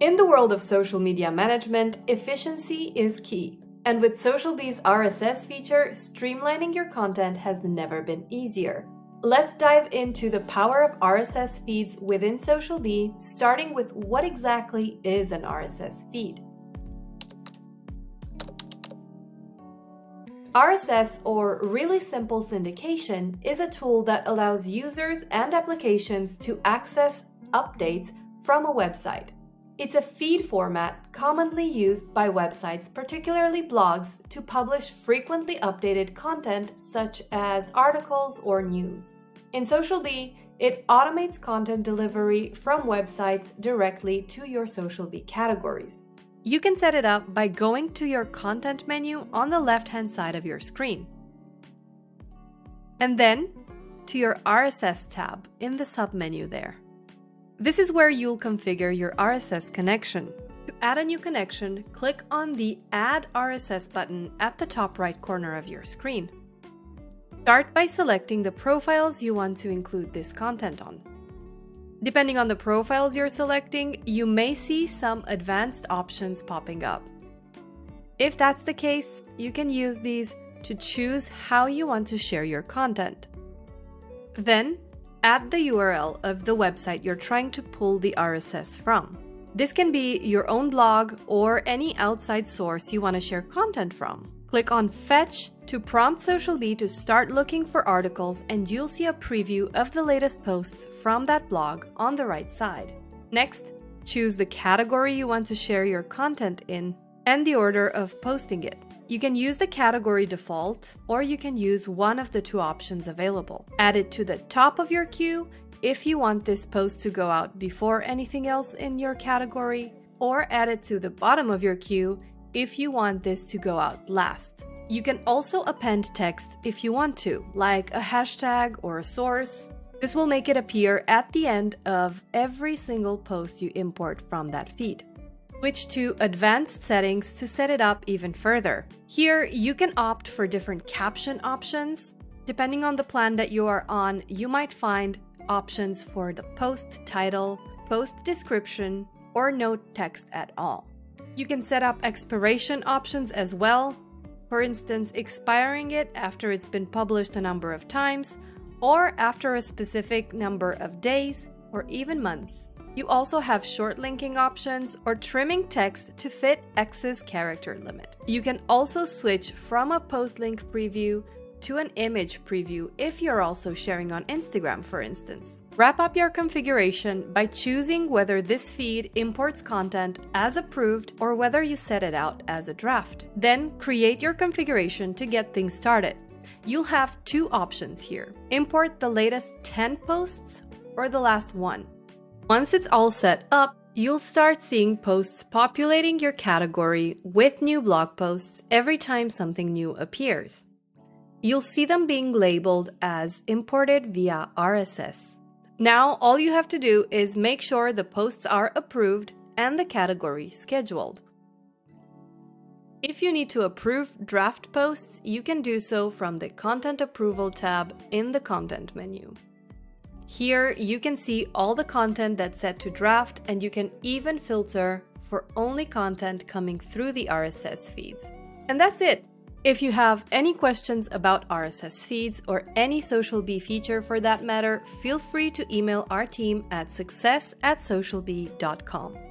In the world of social media management, efficiency is key. And with SocialBee's RSS feature, streamlining your content has never been easier. Let's dive into the power of RSS feeds within SocialBee, starting with what exactly is an RSS feed. RSS, or Really Simple Syndication, is a tool that allows users and applications to access updates from a website. It's a feed format commonly used by websites, particularly blogs, to publish frequently updated content such as articles or news. In SocialBee, it automates content delivery from websites directly to your SocialBee categories. You can set it up by going to your content menu on the left-hand side of your screen. And then to your RSS tab in the submenu there. This is where you'll configure your RSS connection. To add a new connection, click on the Add RSS button at the top right corner of your screen. Start by selecting the profiles you want to include this content on. Depending on the profiles you're selecting, you may see some advanced options popping up. If that's the case, you can use these to choose how you want to share your content. Then, add the URL of the website you're trying to pull the RSS from. This can be your own blog or any outside source you want to share content from. Click on Fetch to prompt SocialBee to start looking for articles and you'll see a preview of the latest posts from that blog on the right side. Next, choose the category you want to share your content in and the order of posting it. You can use the category default, or you can use one of the two options available. Add it to the top of your queue if you want this post to go out before anything else in your category, or add it to the bottom of your queue if you want this to go out last. You can also append text if you want to, like a hashtag or a source. This will make it appear at the end of every single post you import from that feed. Switch to Advanced Settings to set it up even further. Here, you can opt for different caption options. Depending on the plan that you are on, you might find options for the post title, post description, or no text at all. You can set up expiration options as well, for instance, expiring it after it's been published a number of times, or after a specific number of days, or even months. You also have short linking options or trimming text to fit X's character limit. You can also switch from a post link preview to an image preview if you're also sharing on Instagram, for instance. Wrap up your configuration by choosing whether this feed imports content as approved or whether you set it out as a draft. Then create your configuration to get things started. You'll have two options here. Import the latest 10 posts or the last one. Once it's all set up, you'll start seeing posts populating your category with new blog posts every time something new appears. You'll see them being labeled as imported via RSS. Now, all you have to do is make sure the posts are approved and the category scheduled. If you need to approve draft posts, you can do so from the Content Approval tab in the Content menu. Here you can see all the content that's set to draft and you can even filter for only content coming through the RSS feeds. And that's it! If you have any questions about RSS feeds or any SocialBee feature for that matter, feel free to email our team at success at socialbee.com.